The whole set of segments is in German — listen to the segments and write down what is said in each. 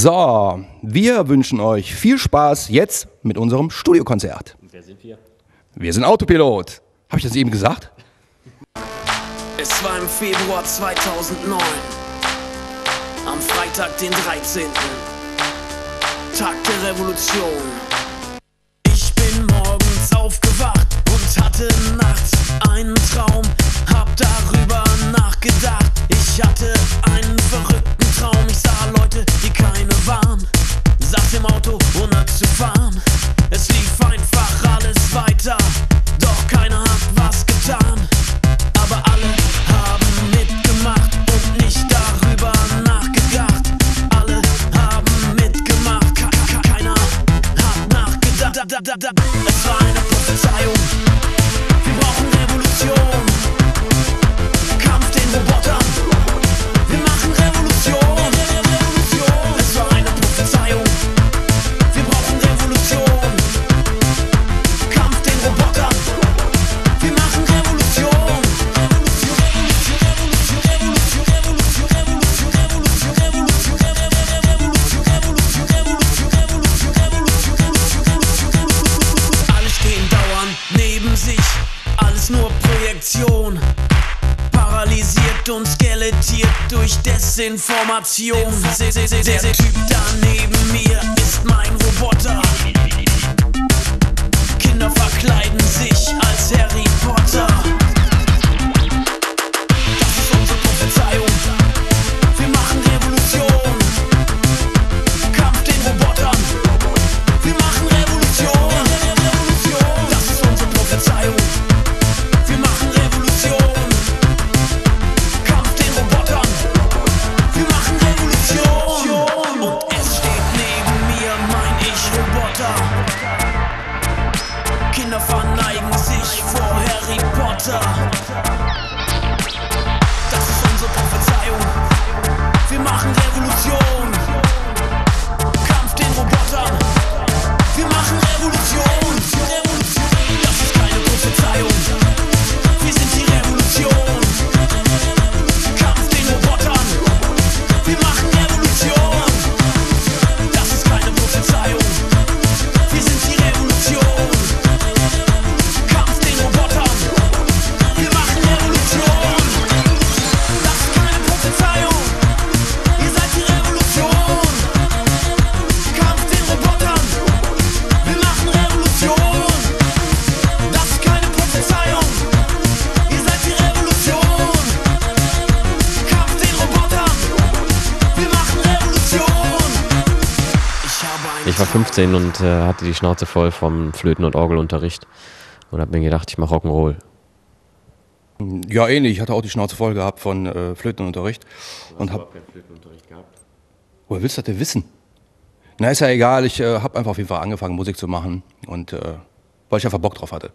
So, wir wünschen euch viel Spaß jetzt mit unserem Studiokonzert. Wer sind wir? Wir sind Autopilot. Habe ich das eben gesagt? Es war im Februar 2009, am Freitag, den 13. Tag der Revolution. Ich bin morgens aufgewacht und hatte nachts einen Traum, hab darüber nachgedacht. Ich hatte einen verrückten Es war eine Prophezeiung. Wir brauchen Revolution. Durch Desinformation. Der Typ da neben mir ist mein Roboter. Ich habe war 15 und äh, hatte die Schnauze voll vom Flöten- und Orgelunterricht und habe mir gedacht, ich mache Rock'n'Roll. Ja, ähnlich. Ich hatte auch die Schnauze voll gehabt von äh, Flötenunterricht. Und hab, keinen Flötenunterricht gehabt? woher willst du das denn wissen? Na, ist ja egal. Ich äh, habe einfach auf jeden Fall angefangen, Musik zu machen. Und äh, weil ich einfach Bock drauf hatte.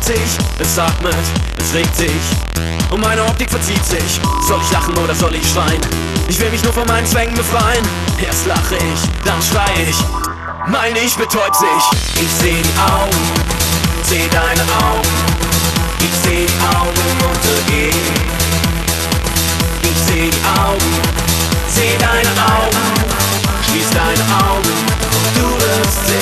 Verfärbt sich. Es atmet, es regt sich. Und meine Optik verzieht sich. Soll ich lachen oder soll ich schreien? Ich will mich nur von meinen Zwängen befreien. Erst lache ich, dann schrei ich. Mein Ich betäubt sich. Ich seh die Augen, seh deine Augen. Ich seh die Augen untergehen. Ich seh die Augen, seh deine Augen. Schließ deine Augen, du wirst sehen.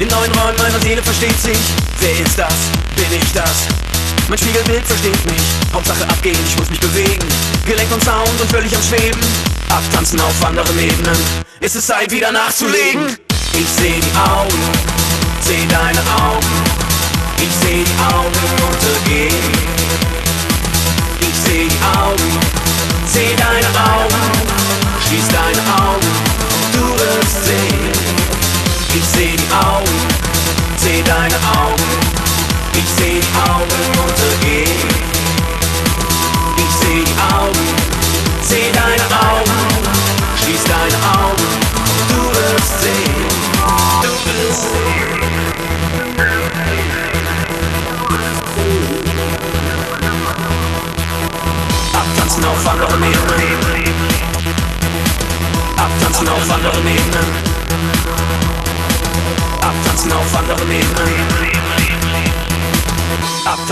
In neuen Räumen meiner Seele versteht sich. Wer ist das? Bin ich das? Mein Spiegelbild versteht mich. Hauptsache abgehen, ich muss mich bewegen. Gelenk und Sound und völlig am Schweben. Abtanzen auf anderen Ebenen. Ist es Zeit, wieder nachzulegen? Ich seh die Augen, seh deine Augen. Ich seh die Augen untergehen. Ich seh die Augen, seh deine Augen. Schließ deine Augen, du wirst sehen. Ich seh die Augen, seh deine Augen.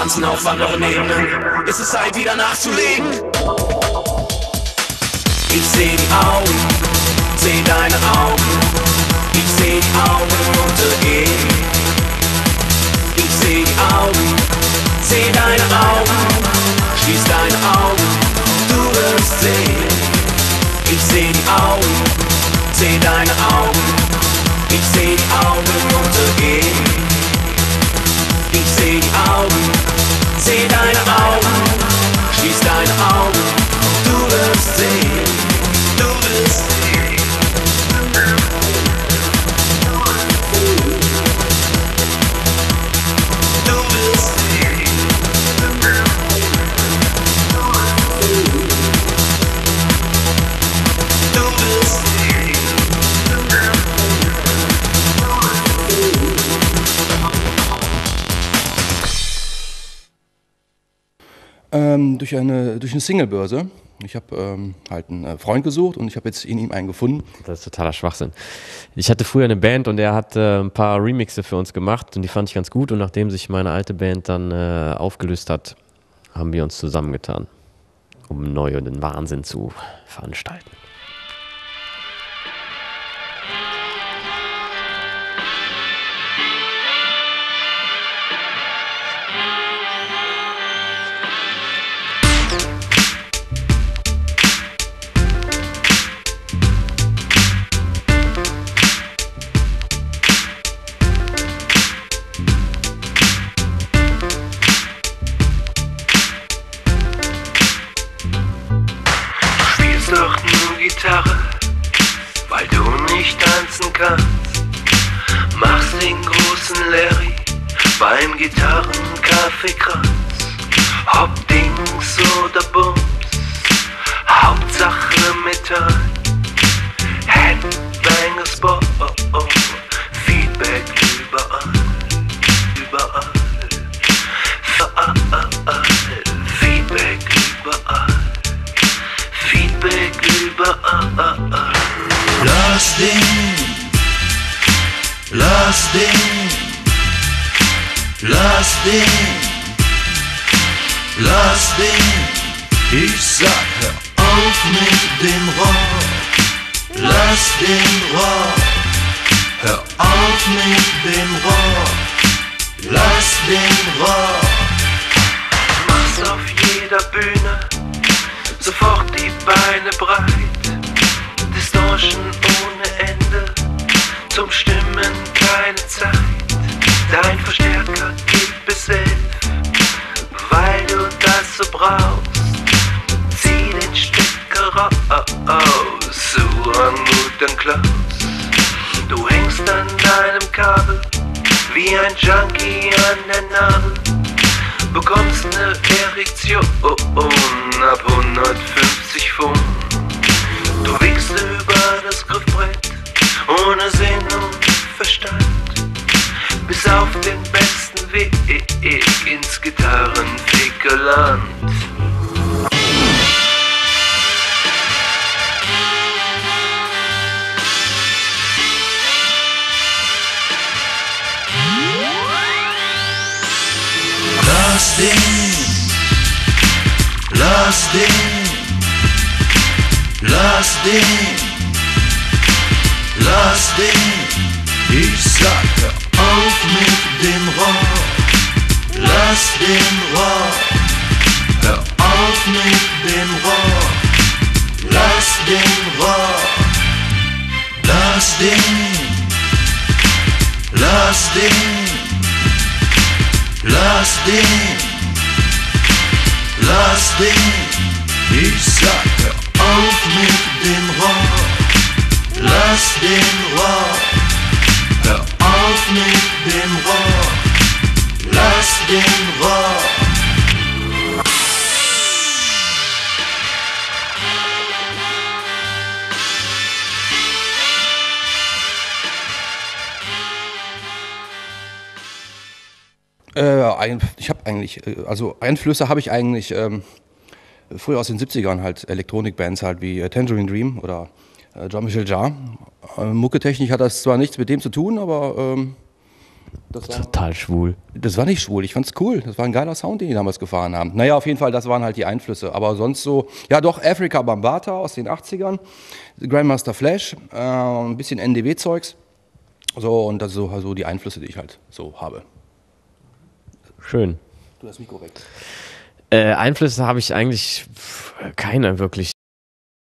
Abtanzen auf anderen Ebenen. Ist es Zeit, wieder nachzulegen? Ich seh die Augen, seh deine Augen. Ich seh die Augen untergehen. Ich seh die Augen, seh deine Augen. Schließ deine Augen, du wirst sehen. Ich seh die Augen, seh deine Augen. Ich seh die Augen untergehen. Ich seh die Augen, seh deine Ähm, durch eine, durch eine Singlebörse. Ich habe ähm, halt einen äh, Freund gesucht und ich habe jetzt in ihm einen gefunden. Das ist totaler Schwachsinn. Ich hatte früher eine Band und der hat äh, ein paar Remixe für uns gemacht und die fand ich ganz gut. Und nachdem sich meine alte Band dann äh, aufgelöst hat, haben wir uns zusammengetan, um neu und den Wahnsinn zu veranstalten. Beim Gitarrenkaffeekranz. Ob Dings oder Bums, Hauptsache Metall. Headbangers Ball, Feedback überall, überall. Überall, Feedback überall. Feedback überall. Lass den, lass den, lass den, lass den. Ich sag, hör auf mit dem Rock, lass den Rock. Hör auf mit dem Rock, lass den Rock. Mach's auf jeder Bühne, sofort die Beine breit. Distortion ohne Ende, zum Stimmen keine Zeit. Dein Verstärker geht bis elf, weil du das so brauchst. Zieh den Stecker raus, Orangut an Klaus. Du hängst an deinem Kabel, wie ein Junkie an der Nadel bekommst ne Erektion ab 150 Pfund. Du wiegst über das Griffbrett ohne Sinn und Verstand. Bis auf den besten Weg ins Gitarrenfickerland. Lass den, lass den, lass den, lass den. Ich sag, auf mit dem Rock, lass den Rock. Hör auf mit dem Rock, lass den Rock. Lass den, lass den, lass den, lass den. Ich sag, hör auf mit dem Rock, lass den Rock. Auf mit dem Rock, lass den Rock. Äh, ich habe eigentlich, äh, also Einflüsse habe ich eigentlich ähm, früher aus den 70ern halt Elektronikbands halt wie äh, Tangerine Dream oder äh, Jean-Michel Jarre. Äh, Mucketechnik hat das zwar nichts mit dem zu tun, aber ähm, das, war, Total schwul. das war nicht schwul. Ich fand's cool. Das war ein geiler Sound, den die damals gefahren haben. Naja, auf jeden Fall, das waren halt die Einflüsse. Aber sonst so, ja doch, Africa Bambata aus den 80ern, Grandmaster Flash, äh, ein bisschen NDW-Zeugs. So, und das so also die Einflüsse, die ich halt so habe. Schön. Du das Mikro weg. Äh, Einflüsse habe ich eigentlich keine wirklich.